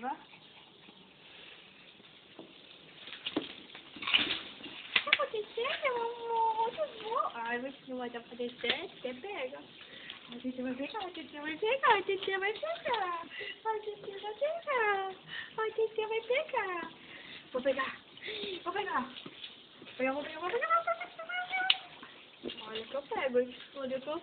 Vá. O tá acontecendo, meu amor? Eu vou. Ai, mas não vai tá dar pra descer, você pega. A gente vai pegar, a gente vai pegar, a gente vai pegar. A gente vai pegar. A gente vai pegar. Vou pegar. Vou pegar. Vou pegar, vou pegar, vou pegar. Olha que eu pego, hein? Olha que eu